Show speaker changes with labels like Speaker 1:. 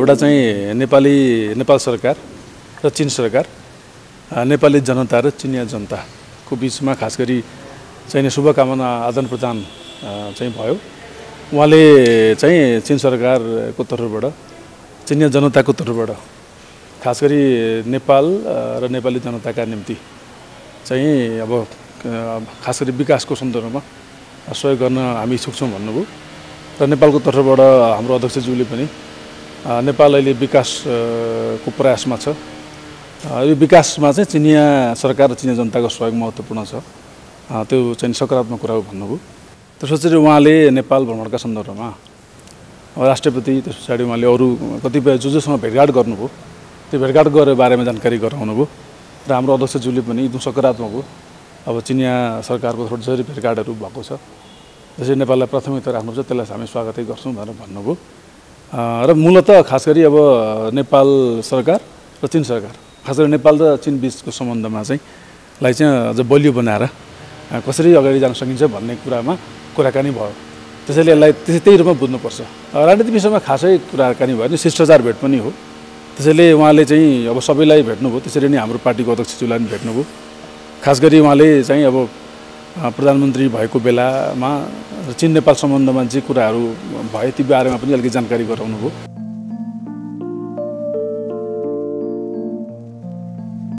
Speaker 1: एउटा चाहिँ नेपाली नेपाल सरकार र चिन सरकार नेपाली जनता र चिनिया जनताको बिचमा खास गरी चाहिँ शुभकामना आदान प्रदान चाहिँ भयो। उहाँले चाहिँ चिन सरकारको तर्फबाट चिनिया जनताको तर्फबाट खास गरी नेपाल र नेपाली जनताका निम्ति चाहिँ अब खास गरी विकासको सन्दर्भमा सहयोग गर्न हामी इच्छुक छौँ भन्नुभयो। र नेपालको तर्फबाट हाम्रो अध्यक्षज्यूले पनि नेपाल अहिले विकासको प्रयासमा छ। यो विकासमा चाहिँ चिनिया सरकार र चिनिया जनताको सहयोग महत्त्वपूर्ण छ। त्यो चाहिँ सकारात्मक कुरा हो भन्नुभयो। त्यसपछि उहाँले नेपाल भ्रमणका सन्दर्भमा राष्ट्रपति त्यस पछाडि उहाँले अरू कतिपय जो जोसँग भेटघाट गर्नुभयो त्यो भेटघाट गरेर बारेमा जानकारी गराउनु भयो र हाम्रो अध्यक्षज्यूले पनि एकदम सकारात्मक हो। अब चिनिया सरकारको तर्फबाट जसरी भेटघाटहरू भएको छ। जसरी नेपाललाई प्राथमिकता राख्नुहुन्छ त्यसलाई हामी स्वागतै गर्छौँ भनेर भन्नुभयो। र मूलत खास गरी अब नेपाल सरकार र चिन सरकार। खास गरी नेपाल र चिन बिचको सम्बन्धमा चाहिँ लाई चाहिँ अझ बलियो बनाएर कसरी अगाडि जान सकिन्छ भन्ने कुरामा कुराकानी भयो। त्यसैले यसलाई त्यसै त्यही रूपमा बुझ्नुपर्छ। अ, राजनीति विषयमा खासै कुराकानी भयो भने शिष्टाचार भेट पनि हो। त्यसैले उहाँले चाहिँ अब सबैलाई भेट्नुभयो। त्यसरी नै हाम्रो पार्टीको अध्यक्षज्यूलाई पनि भेट्नुभयो। खास गरी उहाँले चाहिँ अब प्रधानमन्त्री भएको बेलामा चिन नेपाल सम्बन्धमा जे कुराहरू भए ती बारेमा पनि अलिकति जानकारी गराउनु भयो